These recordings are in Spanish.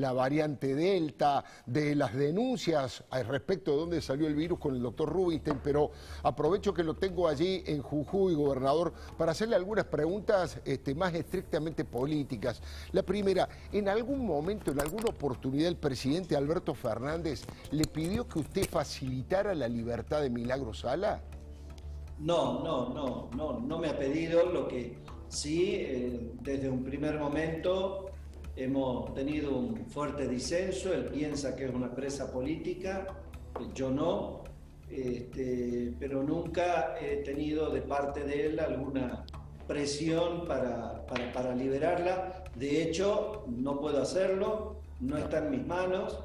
la variante Delta, de las denuncias respecto de dónde salió el virus con el doctor Rubinstein, pero aprovecho que lo tengo allí en Jujuy, gobernador, para hacerle algunas preguntas este, más estrictamente políticas. La primera, ¿en algún momento, en alguna oportunidad, el presidente Alberto Fernández le pidió que usted facilitara la libertad de Milagro Sala? No, no, no, no, no me ha pedido lo que sí, eh, desde un primer momento hemos tenido un fuerte disenso, él piensa que es una presa política, yo no, este, pero nunca he tenido de parte de él alguna presión para, para, liberarla, de hecho no puedo hacerlo, no está en mis manos,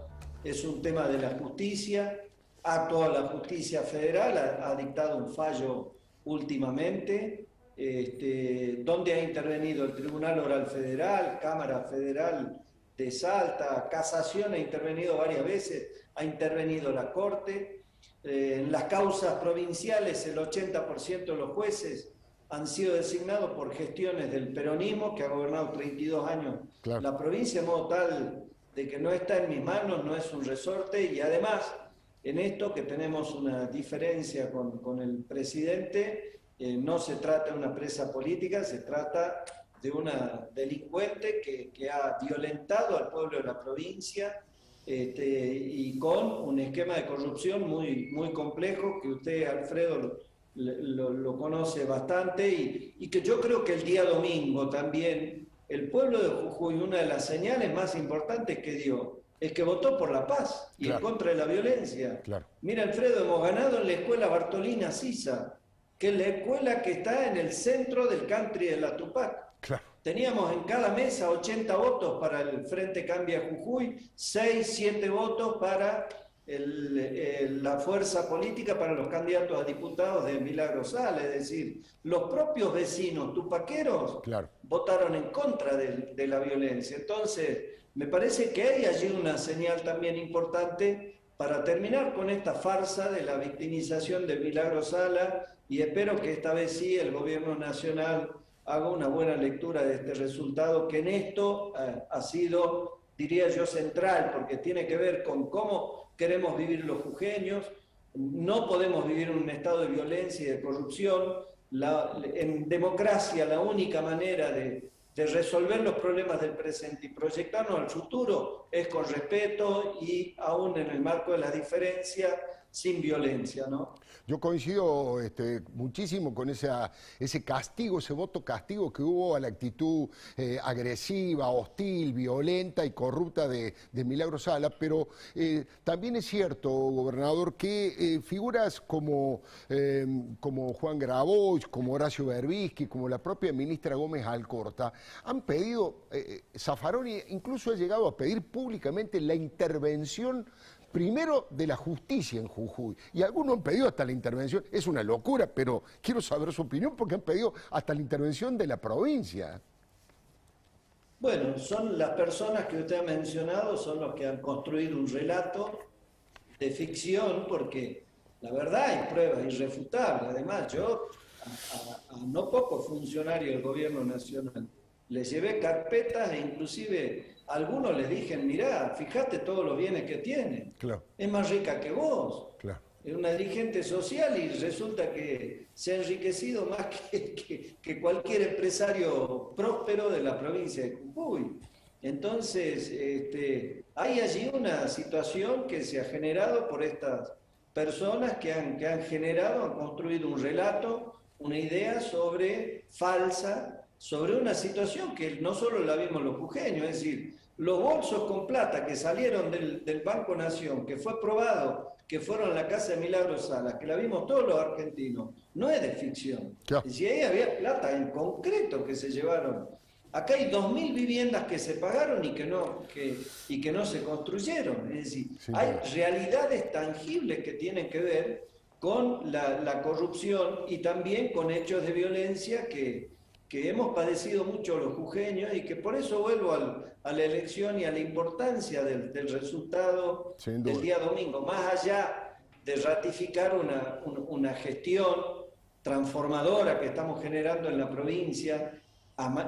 es un tema de la justicia, actuado la justicia federal, ha, dictado un fallo últimamente, este, donde ha intervenido el Tribunal Oral Federal, Cámara Federal de Salta, Casación ha intervenido varias veces, ha intervenido la Corte. Eh, en las causas provinciales, el 80% de los jueces han sido designados por gestiones del peronismo, que ha gobernado 32 años la provincia, de modo tal de que no está en mis manos, no es un resorte, y además en esto que tenemos una diferencia con, el presidente, eh, no se trata de una presa política, se trata de una delincuente que, ha violentado al pueblo de la provincia este, y con un esquema de corrupción muy, muy complejo que usted, Alfredo, lo, conoce bastante y, y, que yo creo que el día domingo también el pueblo de Jujuy, una de las señales más importantes que dio es que votó por la paz y en contra de la violencia. Mira, Alfredo, hemos ganado en la escuela Bartolina Sisa, que es la escuela que está en el centro del country de la Tupac. Teníamos en cada mesa 80 votos para el Frente Cambia Jujuy, 6, 7 votos para la fuerza política para los candidatos a diputados de Milagro Sala, es decir, los propios vecinos tupaqueros votaron en contra de, de la violencia. Entonces, me parece que hay allí una señal también importante para terminar con esta farsa de la victimización de Milagro Sala y espero que esta vez sí el gobierno nacional haga una buena lectura de este resultado que en esto eh, ha sido, diría yo, central porque tiene que ver con cómo queremos vivir los jujeños. No podemos vivir en un estado de violencia y de corrupción. en democracia la única manera de de resolver los problemas del presente y proyectarnos al futuro es con respeto y aún en el marco de la diferencia sin violencia, ¿no? Yo coincido este, muchísimo con esa, ese castigo, ese voto castigo que hubo a la actitud eh, agresiva, hostil, violenta y corrupta de, de Milagro Sala, pero eh, también es cierto, gobernador, que eh, figuras como, Juan Grabois, como Horacio Berbisky, como la propia ministra Gómez Alcorta, han pedido, Zaffaroni incluso ha llegado a pedir públicamente la intervención primero de la justicia en Jujuy. Y algunos han pedido hasta la intervención, es una locura, pero quiero saber su opinión porque han pedido hasta la intervención de la provincia. Bueno, son las personas que usted ha mencionado, son los que han construido un relato de ficción, porque la verdad hay pruebas irrefutables. Además, yo a, a no pocos funcionarios del gobierno nacional les llevé carpetas e inclusive a algunos les dije, mirá, fíjate todos los bienes que tiene. Es más rica que vos. Es una dirigente social y resulta que se ha enriquecido más que, que, cualquier empresario próspero de la provincia de Jujuy. Entonces, este, hay allí una situación que se ha generado por estas personas que han, que han generado, han construido un relato, una idea sobre falsa sobre una situación que no solo la vimos los jujeños, es decir, los bolsos con plata que salieron del, Banco Nación, que fue probado, que fueron a la Casa de Milagros Salas, que la vimos todos los argentinos, no es de ficción. Si ahí había plata en concreto que se llevaron. Acá hay 2.000 viviendas que se pagaron y que no, que, y que no se construyeron. Es decir, hay realidades tangibles que tienen que ver con la, la corrupción y también con hechos de violencia que, que hemos padecido mucho los jujeños y que por eso vuelvo a la elección y a la importancia del, resultado del día domingo, más allá de ratificar una, gestión transformadora que estamos generando en la provincia,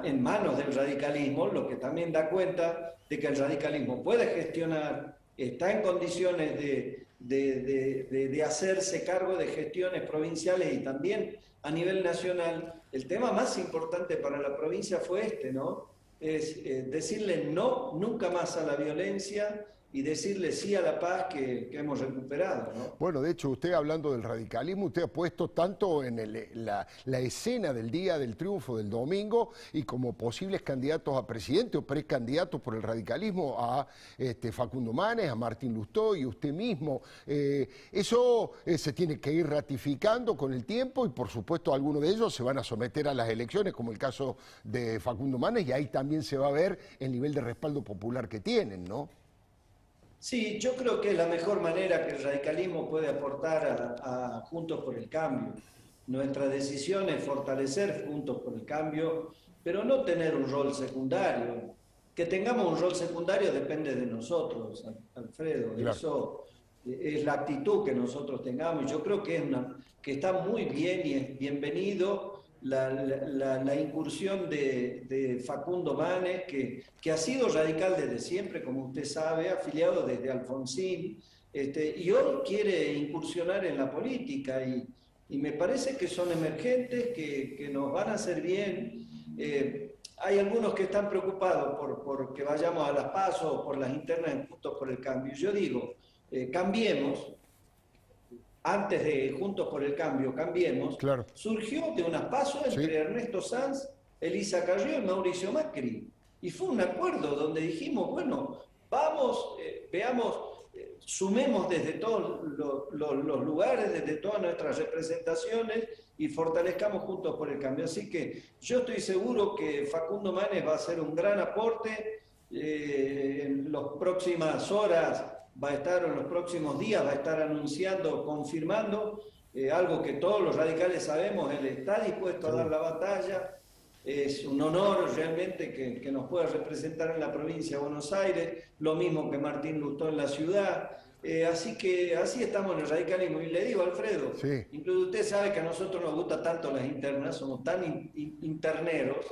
en manos del radicalismo, lo que también da cuenta de que el radicalismo puede gestionar, está en condiciones de, de, hacerse cargo de gestiones provinciales y también a nivel nacional. El tema más importante para la provincia fue este, ¿no? Es eh, decirle no nunca más a la violencia, y decirle sí a la paz que, hemos recuperado. Bueno, de hecho, usted hablando del radicalismo, usted ha puesto tanto en la, escena del día del triunfo del domingo y como posibles candidatos a presidente o precandidatos por el radicalismo a este, Facundo Manes, a Martín Lustó y usted mismo. Eh, eso eh, se tiene que ir ratificando con el tiempo y por supuesto algunos de ellos se van a someter a las elecciones, como el caso de Facundo Manes, y ahí también se va a ver el nivel de respaldo popular que tienen, ¿no? Sí, yo creo que es la mejor manera que el radicalismo puede aportar a, Juntos por el Cambio. Nuestra decisión es fortalecer Juntos por el Cambio, pero no tener un rol secundario. Que tengamos un rol secundario depende de nosotros, Alfredo. Eso es la actitud que nosotros tengamos. Yo creo que, es una, que está muy bien y es bienvenido la, incursión de, Facundo Manes, que, que, ha sido radical desde siempre, como usted sabe, afiliado desde Alfonsín, este, y hoy quiere incursionar en la política y, me parece que son emergentes, que, nos van a hacer bien. Eh, hay algunos que están preocupados por, que vayamos a las pasos por las internas en Juntos por el Cambio. Yo digo, eh, cambiemos, antes de Juntos por el Cambio, Cambiemos, surgió de unas pasos entre Ernesto Sanz, Elisa Carrió y Mauricio Macri. Y fue un acuerdo donde dijimos, bueno, vamos, eh, veamos, eh, sumemos desde todos los, lugares, desde todas nuestras representaciones y fortalezcamos Juntos por el Cambio. Así que yo estoy seguro que Facundo Manes va a hacer un gran aporte eh, en las próximas horas va a estar en los próximos días, va a estar anunciando, confirmando eh, algo que todos los radicales sabemos, él está dispuesto a dar la batalla, es un honor realmente que, nos pueda representar en la provincia de Buenos Aires, lo mismo que Martín Lustó en la ciudad. Eh, así que así estamos en el radicalismo. Y le digo, Alfredo, incluso usted sabe que a nosotros nos gusta tanto las internas, somos tan interneros,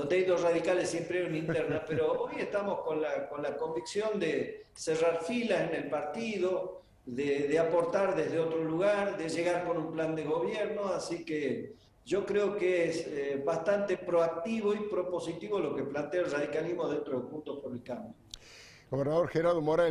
donde hay radicales siempre hay una interna, pero hoy estamos con la, con la convicción de cerrar filas en el partido, de, aportar desde otro lugar, de llegar con un plan de gobierno, así que yo creo que es eh, bastante proactivo y propositivo lo que plantea el radicalismo dentro de Juntos por el Cambio. Gobernador Gerardo Morales.